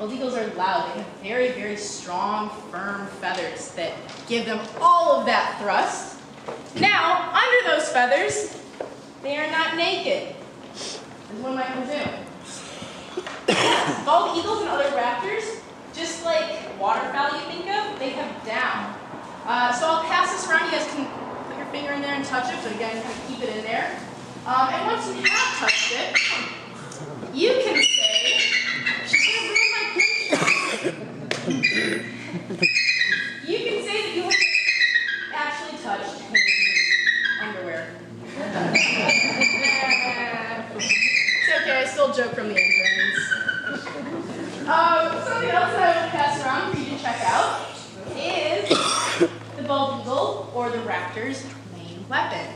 Bald eagles are loud. They have very, very strong, firm feathers that give them all of that thrust. Now, under those feathers, they are not naked, as one might presume. Bald eagles and other raptors, just like waterfowl you think of, they have down. Uh, so I'll pass this around. You guys can put your finger in there and touch it. So again, kind of keep it in there. Um, and once you have touched it, you can say, she's going to ruin my pinch. you can say that you have actually touched Queen's underwear. it's okay, I still joke from the entrance. Um, something else that I will pass around for you to check out is the bald eagle or the raptor's main weapon.